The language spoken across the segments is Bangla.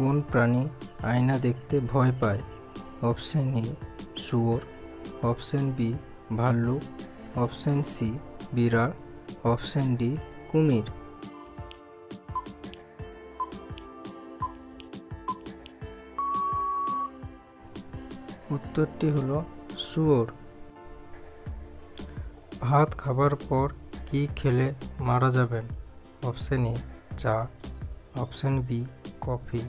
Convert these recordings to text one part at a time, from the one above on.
কোন প্রাণী আয়না দেখতে ভয় পায়? অপশন এ, শুয়োর। অপশন বি, ভাল্লুক। অপশন সি, বিড়াল। অপশন ডি, কুমির। উত্তরটি হলো শুয়োর। ভাত খাবার পর কি খেলে মারা যাবেন? অপশন এ, চা। Option B, coffee.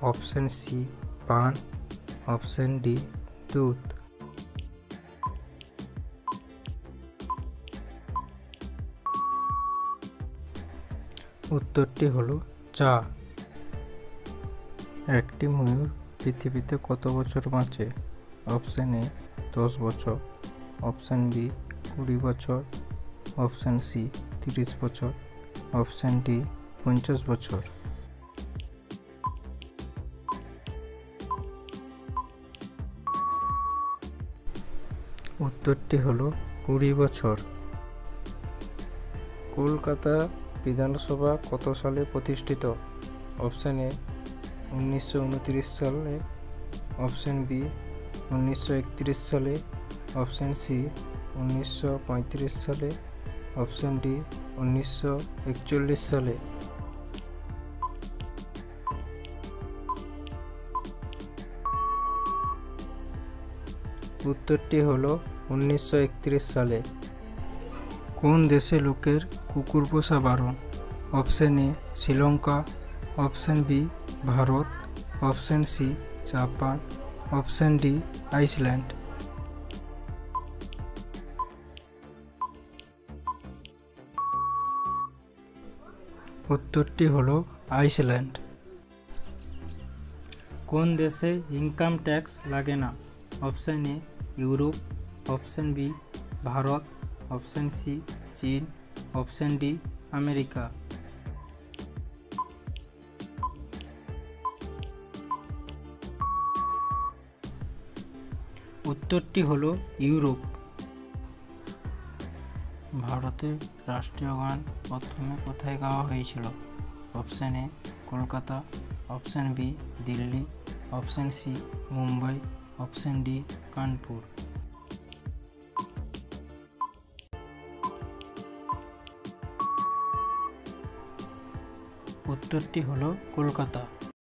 Option C, পান। অপশন ডি, দুধ। উত্তরটি হলো চা। একটি ময়ূর পৃথিবীতে কত বছর বাঁচে? অপশন এ, দশ বছর। অপশন বি, কুড়ি বছর। অপশন সি, তিরিশ বছর। অপশন ডি, পঞ্চাশ বছর। উত্তরটি হলো কুড়ি বছর। কলকাতা বিধানসভা কত সালে প্রতিষ্ঠিত? অপশন এ, উনিশশো উনত্রিশ সালে। অপশন বি, উনিশশো একত্রিশ সালে। অপশন সি, উনিশশো পঁয়ত্রিশ সালে। অপশন ডি, উনিশশো একচল্লিশ সালে। উত্তরটি হলো উনিশশো সালে। কোন দেশে লোকের কুকুর পোষা বারণ? Option A, Sri Lanka. Option B, Bharat. Option C, Japan. Option D, Iceland. উত্তরটি হলো আইসল্যান্ড। কোন দেশে ইনকাম ট্যাক্স লাগে না? Option A, Europe, option B, Bharat, option C, চীন, অপশন ডি, আমেরিকা। উত্তরটি হলো ইউরোপ। ভারতের রাষ্ট্রীয় গান প্রথমে কোথায় গাওয়া হয়েছিল? Option A, Kolkata, option B, Delhi, option C, Mumbai option D Kanpur. উত্তরটি হলো কলকাতা।